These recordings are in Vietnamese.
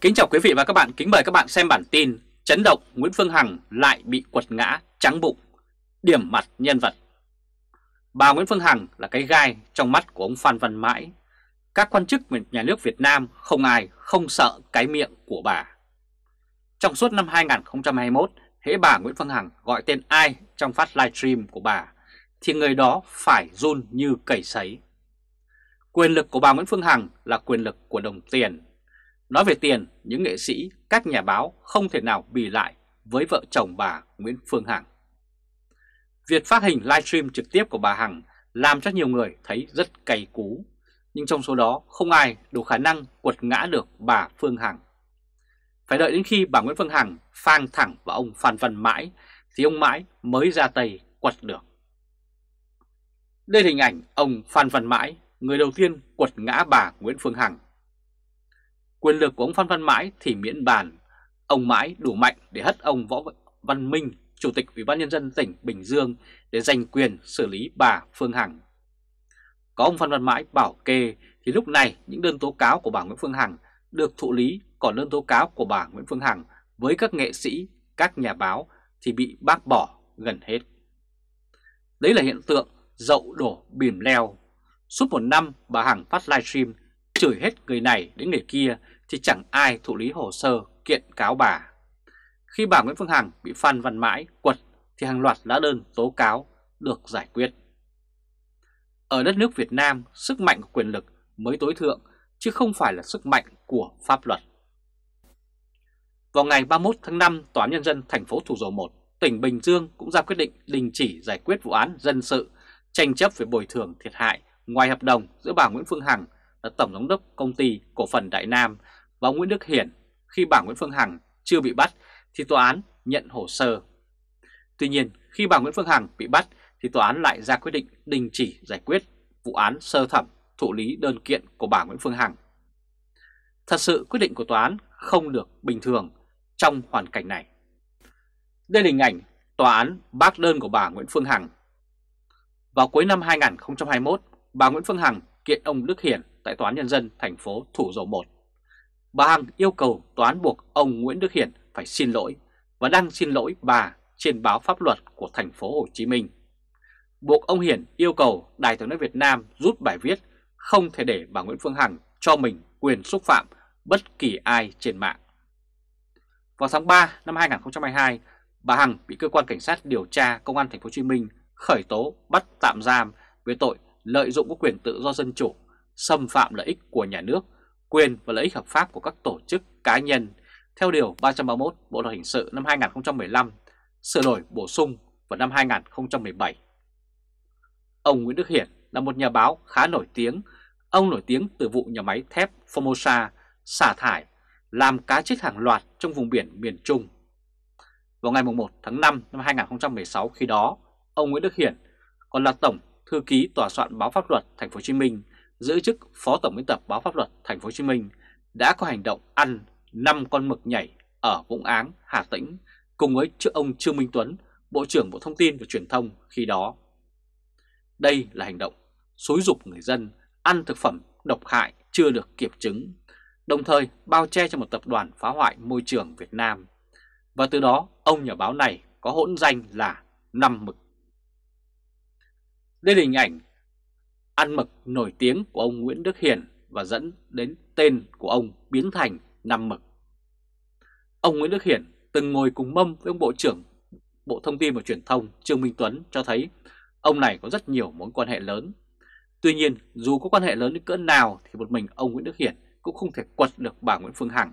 Kính chào quý vị và các bạn, kính mời các bạn xem bản tin Chấn động Nguyễn Phương Hằng lại bị quật ngã trắng bụng, điểm mặt nhân vật. Bà Nguyễn Phương Hằng là cái gai trong mắt của ông Phan Văn Mãi. Các quan chức nhà nước Việt Nam không ai không sợ cái miệng của bà. Trong suốt năm 2021, hễ bà Nguyễn Phương Hằng gọi tên ai trong phát livestream của bà Thì người đó phải run như cầy sấy. Quyền lực của bà Nguyễn Phương Hằng là quyền lực của đồng tiền. Nói về tiền, những nghệ sĩ, các nhà báo không thể nào bì lại với vợ chồng bà Nguyễn Phương Hằng. Việc phát hình livestream trực tiếp của bà Hằng làm cho nhiều người thấy rất cay cú, nhưng trong số đó không ai đủ khả năng quật ngã được bà Phương Hằng. Phải đợi đến khi bà Nguyễn Phương Hằng phang thẳng vào ông Phan Văn Mãi thì ông Mãi mới ra tay quật được. Đây là hình ảnh ông Phan Văn Mãi, người đầu tiên quật ngã bà Nguyễn Phương Hằng Quyền lực của ông Phan Văn Mãi thì miễn bàn. Ông Mãi đủ mạnh để hất ông Võ Văn Minh, Chủ tịch Ủy ban Nhân dân tỉnh Bình Dương để giành quyền xử lý bà Phương Hằng. Có ông Phan Văn Mãi bảo kê thì lúc này những đơn tố cáo của bà Nguyễn Phương Hằng được thụ lý, còn đơn tố cáo của bà Nguyễn Phương Hằng với các nghệ sĩ, các nhà báo thì bị bác bỏ gần hết. Đấy là hiện tượng dậu đổ bìm leo. Suốt một năm bà Hằng phát livestream chửi hết người này đến người kia thì chẳng ai thụ lý hồ sơ kiện cáo bà. Khi bà Nguyễn Phương Hằng bị Phan Văn Mãi quật thì hàng loạt lá đơn tố cáo được giải quyết. Ở đất nước Việt Nam, sức mạnh của quyền lực mới tối thượng chứ không phải là sức mạnh của pháp luật. Vào ngày 31 tháng 5, Tòa án Nhân dân thành phố Thủ Dầu Một, tỉnh Bình Dương cũng ra quyết định đình chỉ giải quyết vụ án dân sự tranh chấp về bồi thường thiệt hại ngoài hợp đồng giữa bà Nguyễn Phương Hằng là Tổng Giám đốc Công ty Cổ phần Đại Nam và Nguyễn Đức Hiển khi bà Nguyễn Phương Hằng chưa bị bắt thì tòa án nhận hồ sơ. Tuy nhiên khi bà Nguyễn Phương Hằng bị bắt thì tòa án lại ra quyết định đình chỉ giải quyết vụ án sơ thẩm thụ lý đơn kiện của bà Nguyễn Phương Hằng. Thật sự quyết định của tòa án không được bình thường trong hoàn cảnh này. Đây là hình ảnh tòa án bác đơn của bà Nguyễn Phương Hằng. Vào cuối năm 2021, bà Nguyễn Phương Hằng kiện ông Đức Hiển tại Tòa án Nhân dân thành phố Thủ Dầu Một. Bà Hằng yêu cầu tòa án buộc ông Nguyễn Đức Hiển phải xin lỗi và đăng xin lỗi bà trên báo pháp luật của thành phố Hồ Chí Minh. Buộc ông Hiển yêu cầu Đài tiếng nói Việt Nam rút bài viết không thể để bà Nguyễn Phương Hằng cho mình quyền xúc phạm bất kỳ ai trên mạng. Vào tháng 3 năm 2022, bà Hằng bị cơ quan cảnh sát điều tra công an thành phố Hồ Chí Minh khởi tố bắt tạm giam về tội lợi dụng các quyền tự do dân chủ xâm phạm lợi ích của nhà nước, quyền và lợi ích hợp pháp của các tổ chức cá nhân theo Điều 331 Bộ Luật Hình sự năm 2015, sửa đổi bổ sung vào năm 2017. Ông Nguyễn Đức Hiển là một nhà báo khá nổi tiếng. Ông nổi tiếng từ vụ nhà máy thép Formosa xả thải, làm cá chết hàng loạt trong vùng biển miền Trung. Vào ngày 1 tháng 5 năm 2016 khi đó, ông Nguyễn Đức Hiển còn là Tổng Thư ký Tòa soạn Báo Pháp luật Thành phố Hồ Chí Minh giữ chức Phó Tổng biên tập Báo Pháp luật Thành phố Hồ Chí Minh đã có hành động ăn 5 con mực nhảy ở Vũng Áng, Hà Tĩnh cùng với ông Trương Minh Tuấn, Bộ trưởng Bộ Thông tin và Truyền thông khi đó. Đây là hành động xúi dục người dân ăn thực phẩm độc hại chưa được kiểm chứng, đồng thời bao che cho một tập đoàn phá hoại môi trường Việt Nam. Và từ đó ông nhà báo này có hỗn danh là năm mực. Đây là hình ảnh ăn mực nổi tiếng của ông Nguyễn Đức Hiền và dẫn đến tên của ông biến thành năm mực. Ông Nguyễn Đức Hiển từng ngồi cùng mâm với ông Bộ trưởng Bộ Thông tin và Truyền thông Trương Minh Tuấn cho thấy ông này có rất nhiều mối quan hệ lớn. Tuy nhiên, dù có quan hệ lớn đến cỡ nào thì một mình ông Nguyễn Đức Hiển cũng không thể quật được bà Nguyễn Phương Hằng.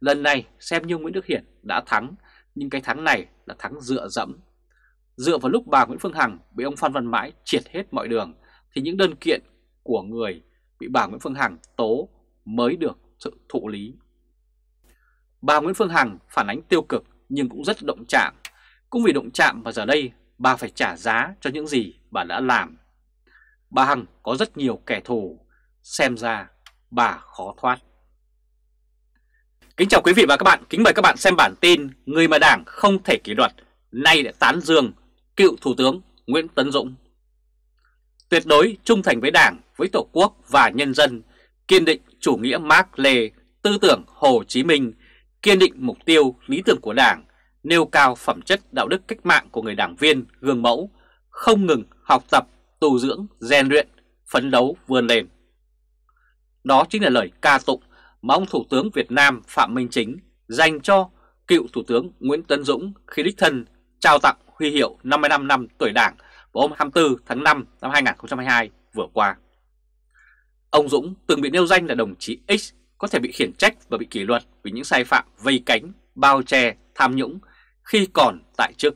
Lần này xem như Nguyễn Đức Hiển đã thắng, nhưng cái thắng này là thắng dựa dẫm. Dựa vào lúc bà Nguyễn Phương Hằng bị ông Phan Văn Mãi triệt hết mọi đường thì những đơn kiện của người bị bà Nguyễn Phương Hằng tố mới được sự thụ lý. Bà Nguyễn Phương Hằng phản ánh tiêu cực nhưng cũng rất động chạm. Cũng vì động chạm mà giờ đây bà phải trả giá cho những gì bà đã làm. Bà Hằng có rất nhiều kẻ thù, xem ra bà khó thoát. Kính chào quý vị và các bạn, kính mời các bạn xem bản tin Người mà Đảng không thể kỷ luật, nay đã tán dương cựu Thủ tướng Nguyễn Tấn Dũng tuyệt đối trung thành với Đảng, với Tổ quốc và nhân dân, kiên định chủ nghĩa Mark Lê, tư tư tưởng Hồ Chí Minh, kiên định mục tiêu, lý tưởng của Đảng, nêu cao phẩm chất đạo đức cách mạng của người đảng viên, gương mẫu, không ngừng học tập, tu dưỡng, rèn luyện, phấn đấu vươn lên. Đó chính là lời ca tụng mà ông Thủ tướng Việt Nam Phạm Minh Chính dành cho cựu Thủ tướng Nguyễn Tấn Dũng khi đích thân trao tặng huy hiệu 55 năm tuổi Đảng vào hôm 24 tháng 5 năm 2022 vừa qua. Ông Dũng từng bị nêu danh là đồng chí X có thể bị khiển trách và bị kỷ luật vì những sai phạm vây cánh, bao che, tham nhũng khi còn tại chức.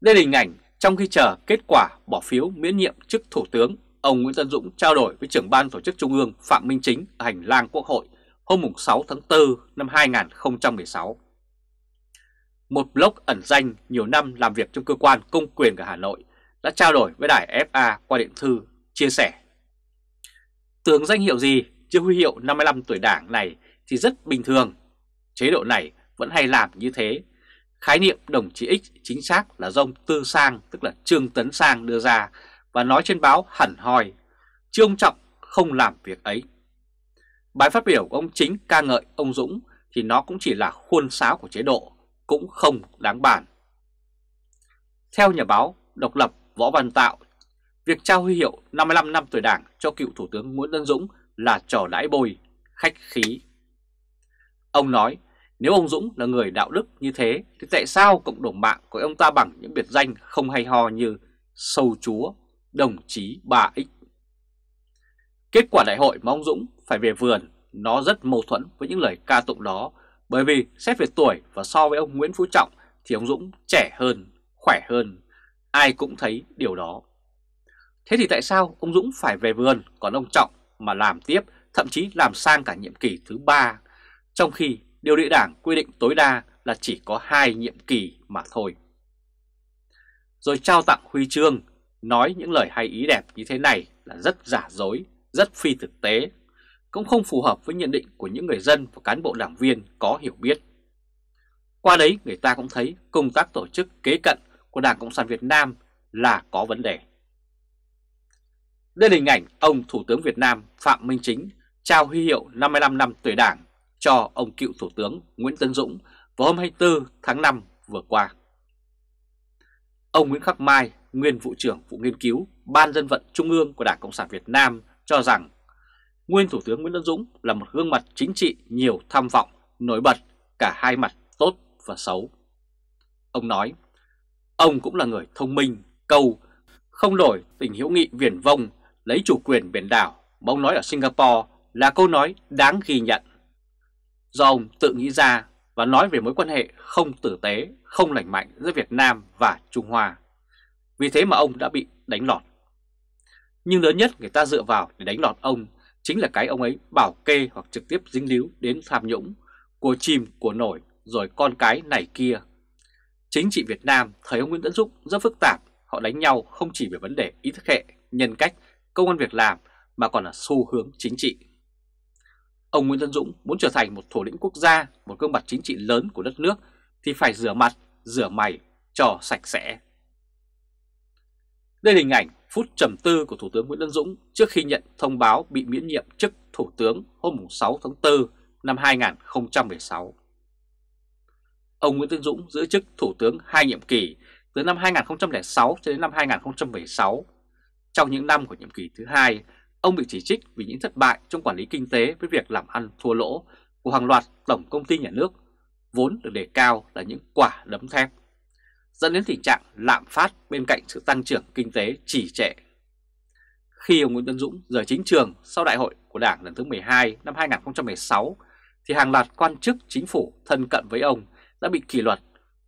Đây là hình ảnh trong khi chờ kết quả bỏ phiếu miễn nhiệm chức Thủ tướng, ông Nguyễn Tân Dũng trao đổi với trưởng ban tổ chức Trung ương Phạm Minh Chính ở hành lang Quốc hội hôm 6 tháng 4 năm 2016. Một blog ẩn danh nhiều năm làm việc trong cơ quan công quyền ở Hà Nội đã trao đổi với đài FA qua điện thư chia sẻ. Tưởng danh hiệu gì chưa huy hiệu 55 tuổi đảng này thì rất bình thường. Chế độ này vẫn hay làm như thế. Khái niệm đồng chí X chính xác là do ông Tư Sang tức là Trương Tấn Sang đưa ra và nói trên báo hẳn hoi. Chứ ông Trọng không làm việc ấy. Bài phát biểu của ông Chính ca ngợi ông Dũng thì nó cũng chỉ là khuôn sáo của chế độ, cũng không đáng bàn. Theo nhà báo độc lập Võ Văn Tạo, việc trao huy hiệu 55 năm tuổi đảng cho cựu Thủ tướng Nguyễn Tân Dũng là trò đãi bồi, khách khí. Ông nói nếu ông Dũng là người đạo đức như thế thì tại sao cộng đồng mạng của ông ta bằng những biệt danh không hay ho như sâu chúa, đồng chí bà X. Kết quả đại hội mà ông Dũng phải về vườn nó rất mâu thuẫn với những lời ca tụng đó bởi vì xét về tuổi và so với ông Nguyễn Phú Trọng thì ông Dũng trẻ hơn, khỏe hơn, ai cũng thấy điều đó. Thế thì tại sao ông Dũng phải về vườn còn ông Trọng mà làm tiếp, thậm chí làm sang cả nhiệm kỳ thứ ba, trong khi điều lệ đảng quy định tối đa là chỉ có hai nhiệm kỳ mà thôi. Rồi trao tặng huy chương, nói những lời hay ý đẹp như thế này là rất giả dối, rất phi thực tế, cũng không phù hợp với nhận định của những người dân và cán bộ đảng viên có hiểu biết. Qua đấy người ta cũng thấy công tác tổ chức kế cận của Đảng Cộng sản Việt Nam là có vấn đề. Đây là hình ảnh ông Thủ tướng Việt Nam Phạm Minh Chính trao huy hiệu 55 năm tuổi Đảng cho ông cựu Thủ tướng Nguyễn Tân Dũng vào hôm 24 tháng 5 vừa qua. Ông Nguyễn Khắc Mai, nguyên vụ trưởng vụ nghiên cứu Ban dân vận Trung ương của Đảng Cộng sản Việt Nam cho rằng nguyên Thủ tướng Nguyễn Tân Dũng là một gương mặt chính trị nhiều tham vọng, nổi bật cả hai mặt tốt và xấu. Ông nói, ông cũng là người thông minh, câu, không đổi tình hữu nghị viển vông, lấy chủ quyền biển đảo mà ông nói ở Singapore là câu nói đáng ghi nhận. Do ông tự nghĩ ra và nói về mối quan hệ không tử tế, không lành mạnh giữa Việt Nam và Trung Hoa. Vì thế mà ông đã bị đánh lọt. Nhưng lớn nhất người ta dựa vào để đánh lọt ông chính là cái ông ấy bảo kê hoặc trực tiếp dính líu đến tham nhũng, của chìm, của nổi, rồi con cái này kia. Chính trị Việt Nam thời ông Nguyễn Tấn Dũng rất phức tạp, họ đánh nhau không chỉ về vấn đề ý thức hệ, nhân cách, công an việc làm mà còn là xu hướng chính trị. Ông Nguyễn Tấn Dũng muốn trở thành một thủ lĩnh quốc gia, một gương mặt chính trị lớn của đất nước thì phải rửa mặt, rửa mày cho sạch sẽ. Đây là hình ảnh phút trầm tư của Thủ tướng Nguyễn Tân Dũng trước khi nhận thông báo bị miễn nhiệm chức Thủ tướng hôm 6 tháng 4 năm 2016. Ông Nguyễn Tân Dũng giữ chức Thủ tướng hai nhiệm kỳ từ năm 2006 cho đến năm 2016. Trong những năm của nhiệm kỳ thứ hai, ông bị chỉ trích vì những thất bại trong quản lý kinh tế với việc làm ăn thua lỗ của hàng loạt tổng công ty nhà nước, vốn được đề cao là những quả đấm thép dẫn đến tình trạng lạm phát bên cạnh sự tăng trưởng kinh tế trì trệ. Khi ông Nguyễn Tân Dũng rời chính trường sau đại hội của Đảng lần thứ 12 năm 2016, thì hàng loạt quan chức chính phủ thân cận với ông đã bị kỷ luật,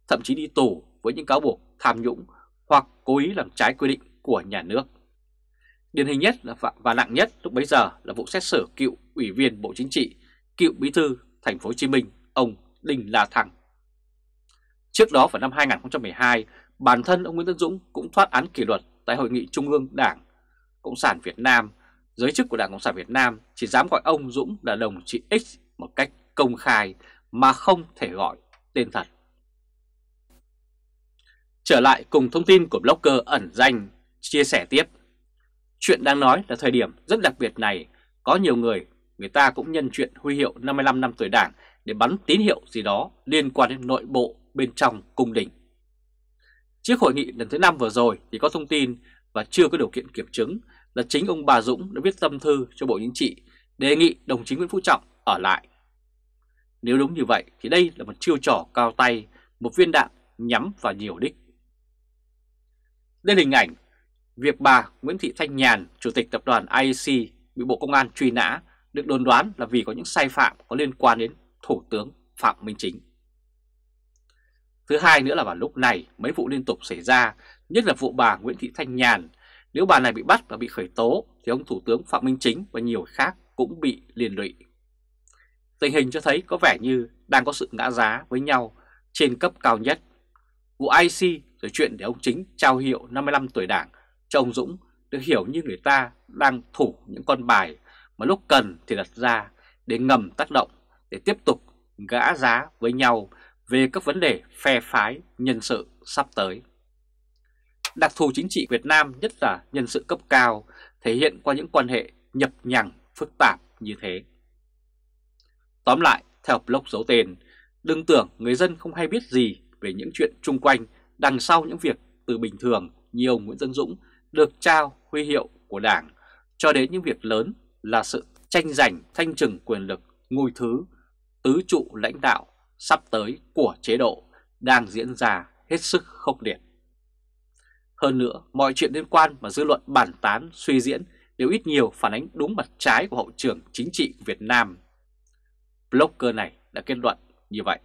thậm chí đi tù với những cáo buộc tham nhũng hoặc cố ý làm trái quy định của nhà nước. Điển hình nhất là và nặng nhất lúc bấy giờ là vụ xét xử cựu ủy viên Bộ Chính trị, cựu bí thư thành phố Hồ Chí Minh ông Đinh La Thăng. Trước đó vào năm 2012, bản thân ông Nguyễn Tân Dũng cũng thoát án kỷ luật tại Hội nghị Trung ương Đảng Cộng sản Việt Nam. Giới chức của Đảng Cộng sản Việt Nam chỉ dám gọi ông Dũng là đồng chí X một cách công khai mà không thể gọi tên thật. Trở lại cùng thông tin của blogger ẩn danh chia sẻ tiếp. Chuyện đang nói là thời điểm rất đặc biệt này có nhiều người người ta cũng nhân chuyện huy hiệu 55 năm tuổi đảng để bắn tín hiệu gì đó liên quan đến nội bộ bên trong cung đình. Trước hội nghị lần thứ 5 vừa rồi thì có thông tin và chưa có điều kiện kiểm chứng là chính ông Bà Dũng đã viết tâm thư cho Bộ Chính trị đề nghị đồng chí Nguyễn Phú Trọng ở lại. Nếu đúng như vậy thì đây là một chiêu trò cao tay, một viên đạn nhắm vào nhiều đích. Đây là hình ảnh việc bà Nguyễn Thị Thanh Nhàn, Chủ tịch Tập đoàn IEC bị Bộ Công an truy nã được đồn đoán là vì có những sai phạm có liên quan đến Thủ tướng Phạm Minh Chính. Thứ hai nữa là vào lúc này mấy vụ liên tục xảy ra, nhất là vụ bà Nguyễn Thị Thanh Nhàn. Nếu bà này bị bắt và bị khởi tố thì ông Thủ tướng Phạm Minh Chính và nhiều khác cũng bị liên lụy. Tình hình cho thấy có vẻ như đang có sự ngã giá với nhau trên cấp cao nhất. Vụ IC rồi chuyện để ông Chính trao hiệu 55 tuổi đảng cho ông Dũng được hiểu như người ta đang thủ những con bài mà lúc cần thì đặt ra để ngầm tác động để tiếp tục gã giá với nhau về các vấn đề phe phái nhân sự sắp tới. Đặc thù chính trị Việt Nam nhất là nhân sự cấp cao thể hiện qua những quan hệ nhập nhằng phức tạp như thế. Tóm lại, theo blog giấu tên, đừng tưởng người dân không hay biết gì về những chuyện chung quanh đằng sau những việc từ bình thường như ông Nguyễn Dân Dũng được trao huy hiệu của Đảng cho đến những việc lớn là sự tranh giành thanh trừng quyền lực ngôi thứ tứ trụ lãnh đạo sắp tới của chế độ đang diễn ra hết sức khốc liệt. Hơn nữa, mọi chuyện liên quan mà dư luận bàn tán suy diễn đều ít nhiều phản ánh đúng mặt trái của hậu trường chính trị của Việt Nam. Blogger này đã kết luận như vậy.